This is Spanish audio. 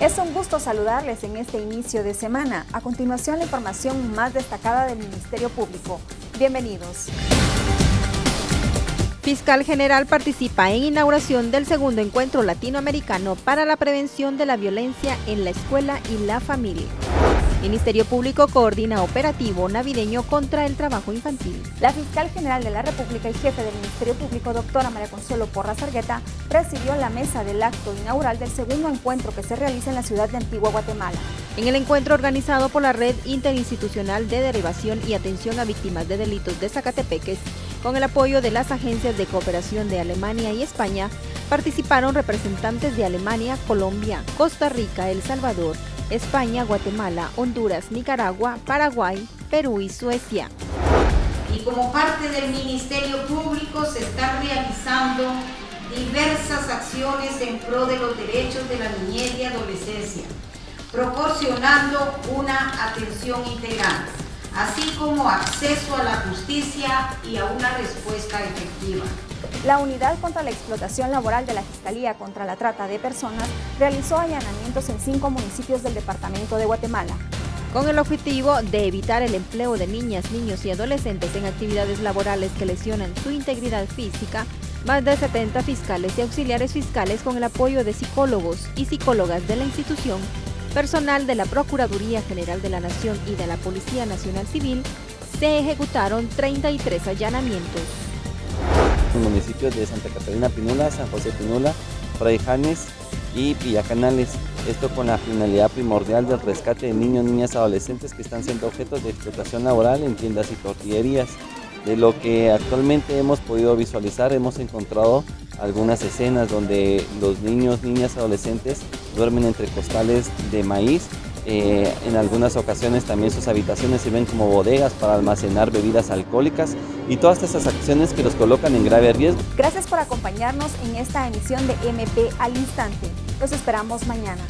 Es un gusto saludarles en este inicio de semana. A continuación, la información más destacada del Ministerio Público. Bienvenidos. Fiscal General participa en inauguración del segundo encuentro latinoamericano para la prevención de la violencia en la escuela y la familia. Ministerio Público coordina operativo navideño contra el trabajo infantil. La fiscal general de la República y jefe del Ministerio Público, doctora María Consuelo Porras Argueta, presidió la mesa del acto inaugural del segundo encuentro que se realiza en la ciudad de Antigua Guatemala. En el encuentro organizado por la Red Interinstitucional de Derivación y Atención a Víctimas de Delitos de Zacatepeques, con el apoyo de las agencias de cooperación de Alemania y España, participaron representantes de Alemania, Colombia, Costa Rica, El Salvador, España, Guatemala, Honduras, Nicaragua, Paraguay, Perú y Suecia. Y como parte del Ministerio Público se están realizando diversas acciones en pro de los derechos de la niñez y adolescencia, proporcionando una atención integral, así como acceso a la justicia y a una respuesta efectiva. La Unidad contra la Explotación Laboral de la Fiscalía contra la Trata de Personas realizó allanamientos en cinco municipios del departamento de Guatemala. Con el objetivo de evitar el empleo de niñas, niños y adolescentes en actividades laborales que lesionan su integridad física, más de 70 fiscales y auxiliares fiscales con el apoyo de psicólogos y psicólogas de la institución, personal de la Procuraduría General de la Nación y de la Policía Nacional Civil, se ejecutaron 33 allanamientos los municipios de Santa Catarina Pinula, San José Pinula, Fray Janes y Villacanales. Esto con la finalidad primordial del rescate de niños, niñas, adolescentes que están siendo objetos de explotación laboral en tiendas y tortillerías. De lo que actualmente hemos podido visualizar, hemos encontrado algunas escenas donde los niños, niñas, adolescentes duermen entre costales de maíz eh, en algunas ocasiones también sus habitaciones sirven como bodegas para almacenar bebidas alcohólicas y todas estas acciones que los colocan en grave riesgo. Gracias por acompañarnos en esta emisión de MP al Instante. Los esperamos mañana.